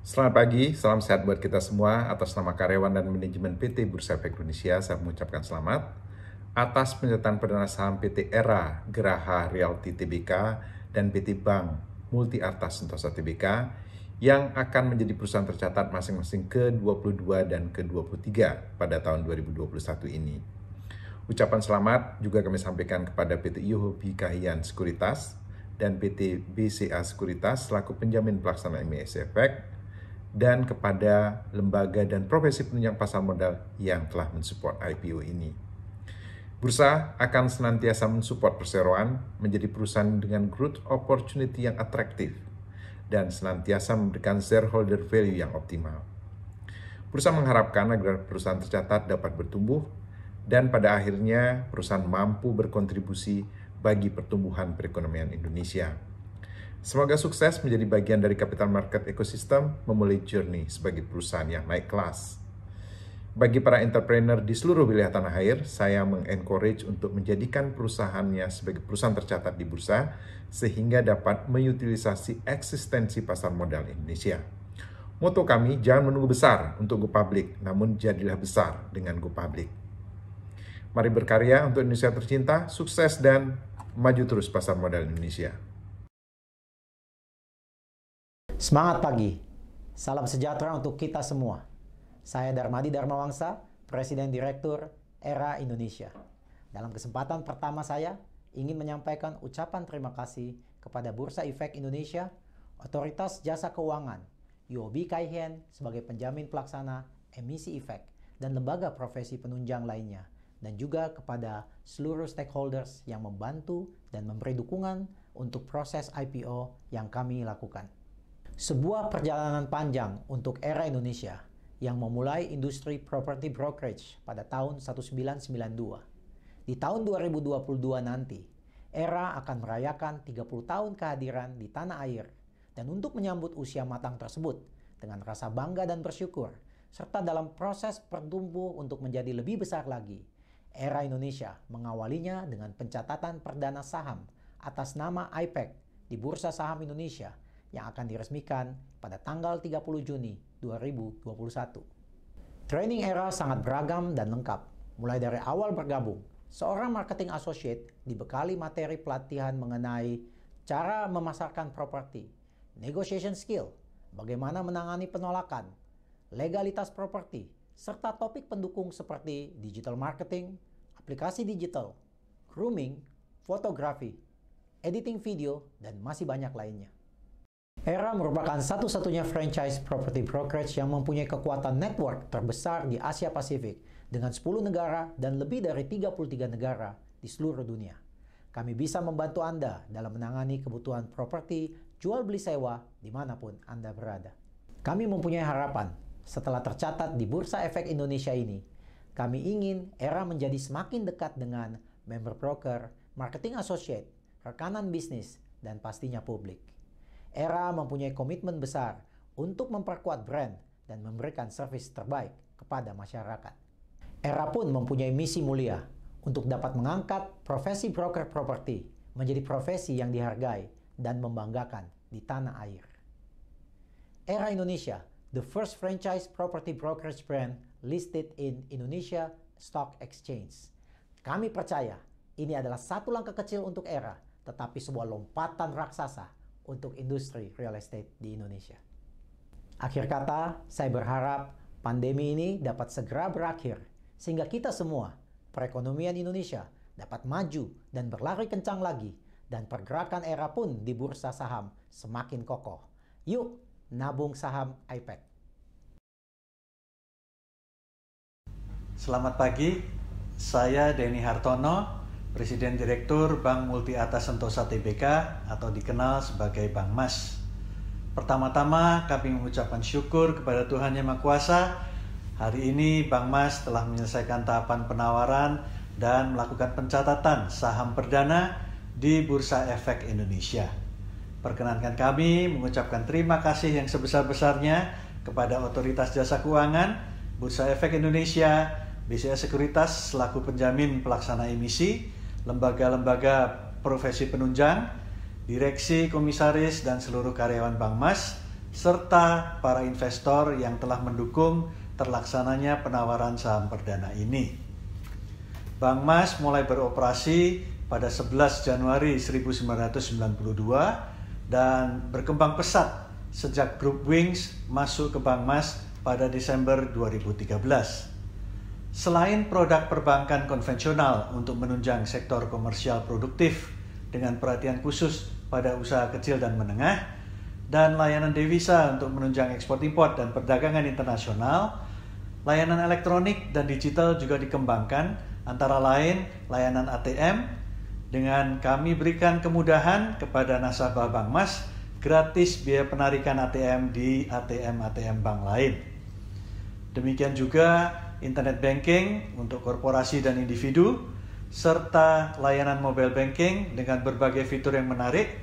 Selamat pagi, salam sehat buat kita semua. Atas nama karyawan dan manajemen PT Bursa Efek Indonesia, saya mengucapkan selamat. Atas penyertaan perdana saham PT Era, Geraha Realty Tbk, dan PT Bank Multi Arta Sentosa Tbk yang akan menjadi perusahaan tercatat masing-masing ke-22 dan ke-23 pada tahun 2021 ini. Ucapan selamat juga kami sampaikan kepada PT Yohobi Kahian Sekuritas dan PT BCA Sekuritas selaku penjamin pelaksana MIS Efek dan kepada lembaga dan profesi penunjang pasar modal yang telah mensupport IPO ini. Bursa akan senantiasa mensupport perseroan menjadi perusahaan dengan growth opportunity yang atraktif dan senantiasa memberikan shareholder value yang optimal. Bursa mengharapkan agar perusahaan tercatat dapat bertumbuh dan pada akhirnya perusahaan mampu berkontribusi bagi pertumbuhan perekonomian Indonesia. Semoga sukses menjadi bagian dari capital market ecosystem memulai journey sebagai perusahaan yang naik kelas. Bagi para entrepreneur di seluruh wilayah tanah air, saya mengencourage untuk menjadikan perusahaannya sebagai perusahaan tercatat di bursa sehingga dapat mengutilisasi eksistensi pasar modal Indonesia. Moto kami, jangan menunggu besar untuk go public, namun jadilah besar dengan go public. Mari berkarya untuk Indonesia tercinta, sukses dan maju terus pasar modal Indonesia. Semangat pagi. Salam sejahtera untuk kita semua. Saya Darmadi Darmawangsa, Presiden Direktur Era Indonesia. Dalam kesempatan pertama saya ingin menyampaikan ucapan terima kasih kepada Bursa Efek Indonesia, Otoritas Jasa Keuangan, UOB Kaihen sebagai penjamin pelaksana emisi efek, dan lembaga profesi penunjang lainnya, dan juga kepada seluruh stakeholders yang membantu dan memberi dukungan untuk proses IPO yang kami lakukan. Sebuah perjalanan panjang untuk era Indonesia yang memulai industri property brokerage pada tahun 1992. Di tahun 2022 nanti, era akan merayakan 30 tahun kehadiran di tanah air dan untuk menyambut usia matang tersebut dengan rasa bangga dan bersyukur serta dalam proses bertumbuh untuk menjadi lebih besar lagi. Era Indonesia mengawalinya dengan pencatatan perdana saham atas nama IPEC di Bursa Saham Indonesia yang akan diresmikan pada tanggal 30 Juni 2021. Training era sangat beragam dan lengkap. Mulai dari awal bergabung, seorang marketing associate dibekali materi pelatihan mengenai cara memasarkan properti, negotiation skill, bagaimana menangani penolakan, legalitas properti, serta topik pendukung seperti digital marketing, aplikasi digital, grooming, fotografi, editing video, dan masih banyak lainnya. Era merupakan satu-satunya franchise property brokerage yang mempunyai kekuatan network terbesar di Asia Pasifik dengan 10 negara dan lebih dari 33 negara di seluruh dunia. Kami bisa membantu Anda dalam menangani kebutuhan properti jual beli sewa di mana pun Anda berada. Kami mempunyai harapan setelah tercatat di Bursa Efek Indonesia ini, kami ingin era menjadi semakin dekat dengan member broker, marketing associate, rekanan bisnis, dan pastinya publik. Era mempunyai komitmen besar untuk memperkuat brand dan memberikan servis terbaik kepada masyarakat. Era pun mempunyai misi mulia untuk dapat mengangkat profesi broker properti menjadi profesi yang dihargai dan membanggakan di tanah air. Era Indonesia, the first franchise property brokerage brand listed in Indonesia Stock Exchange. Kami percaya ini adalah satu langkah kecil untuk era, tetapi sebuah lompatan raksasa untuk industri real estate di Indonesia. Akhir kata, saya berharap pandemi ini dapat segera berakhir sehingga kita semua, perekonomian Indonesia, dapat maju dan berlari kencang lagi dan pergerakan era pun di bursa saham semakin kokoh. Yuk, nabung saham IPEC. Selamat pagi, saya Denny Hartono, Presiden Direktur Bank Multi Atas Sentosa Tbk atau dikenal sebagai Bank Mas. Pertama-tama kami mengucapkan syukur kepada Tuhan Yang Maha Kuasa. Hari ini Bank Mas telah menyelesaikan tahapan penawaran dan melakukan pencatatan saham perdana di Bursa Efek Indonesia. Perkenankan kami mengucapkan terima kasih yang sebesar-besarnya kepada Otoritas Jasa Keuangan, Bursa Efek Indonesia, BCA Sekuritas selaku penjamin pelaksana emisi, lembaga-lembaga profesi penunjang, direksi, komisaris, dan seluruh karyawan Bank Mas, serta para investor yang telah mendukung terlaksananya penawaran saham perdana ini. Bank Mas mulai beroperasi pada 11 Januari 1992 dan berkembang pesat sejak grup Wings masuk ke Bank Mas pada Desember 2013. Selain produk perbankan konvensional untuk menunjang sektor komersial produktif dengan perhatian khusus pada usaha kecil dan menengah, dan layanan devisa untuk menunjang ekspor impor dan perdagangan internasional, layanan elektronik dan digital juga dikembangkan, antara lain layanan ATM, dengan kami berikan kemudahan kepada nasabah Bank Mas gratis biaya penarikan ATM di ATM-ATM bank lain. Demikian juga internet banking untuk korporasi dan individu, serta layanan mobile banking dengan berbagai fitur yang menarik.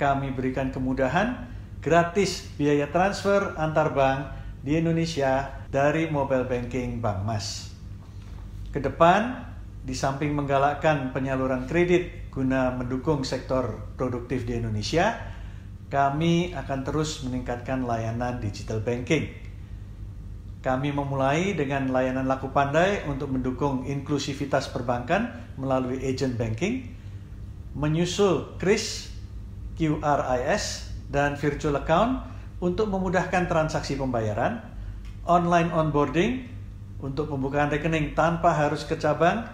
Kami berikan kemudahan gratis biaya transfer antar bank di Indonesia dari mobile banking Bank Mas. Ke depan, di samping menggalakkan penyaluran kredit guna mendukung sektor produktif di Indonesia, kami akan terus meningkatkan layanan digital banking kami memulai dengan layanan laku pandai untuk mendukung inklusivitas perbankan melalui agent banking, menyusul KRIS, QRIS, dan virtual account untuk memudahkan transaksi pembayaran, online onboarding untuk pembukaan rekening tanpa harus ke cabang,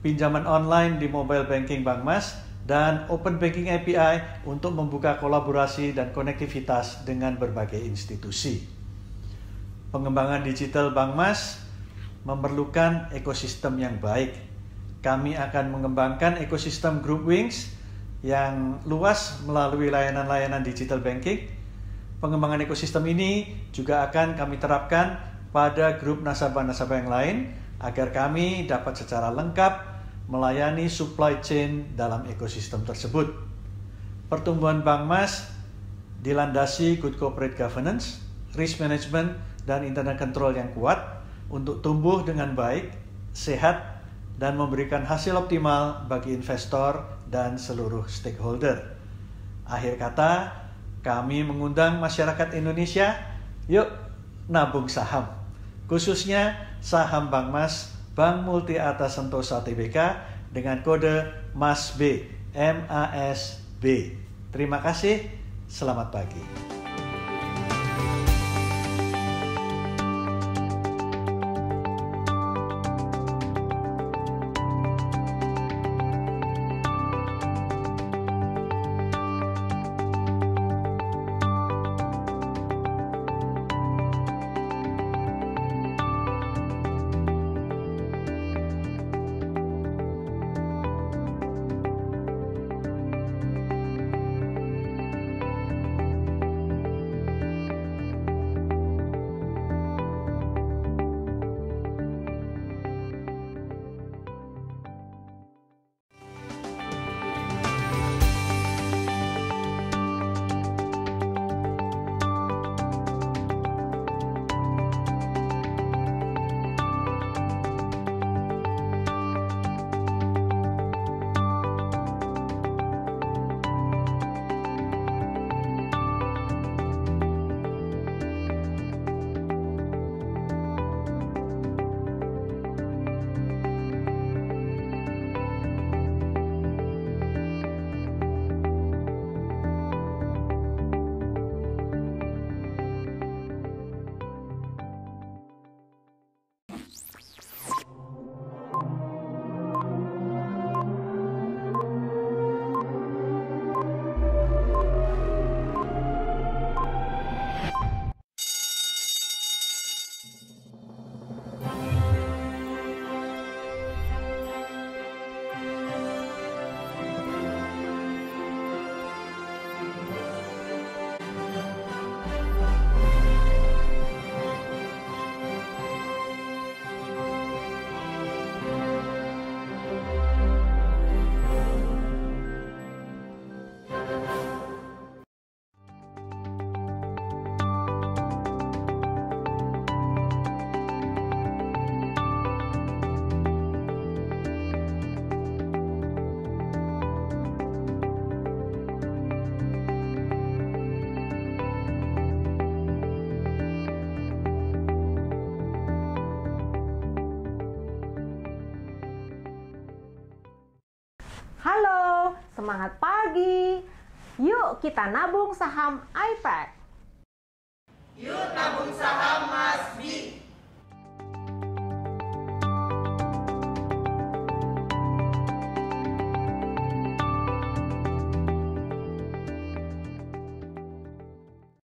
pinjaman online di mobile banking Bank Mas, dan Open Banking API untuk membuka kolaborasi dan konektivitas dengan berbagai institusi pengembangan digital Bank Mas memerlukan ekosistem yang baik. Kami akan mengembangkan ekosistem Group Wings yang luas melalui layanan-layanan digital banking. Pengembangan ekosistem ini juga akan kami terapkan pada grup nasabah-nasabah yang lain agar kami dapat secara lengkap melayani supply chain dalam ekosistem tersebut. Pertumbuhan Bank Mas dilandasi good corporate governance, risk management, dan internal control yang kuat untuk tumbuh dengan baik, sehat, dan memberikan hasil optimal bagi investor dan seluruh stakeholder. Akhir kata, kami mengundang masyarakat Indonesia, yuk nabung saham, khususnya saham Bank Mas, Bank Multi Atas Sentosa Tbk dengan kode MASB, M-A-S-B. Terima kasih, selamat pagi. Semangat pagi! Yuk kita nabung saham iPad. Yuk nabung saham Mas Bi!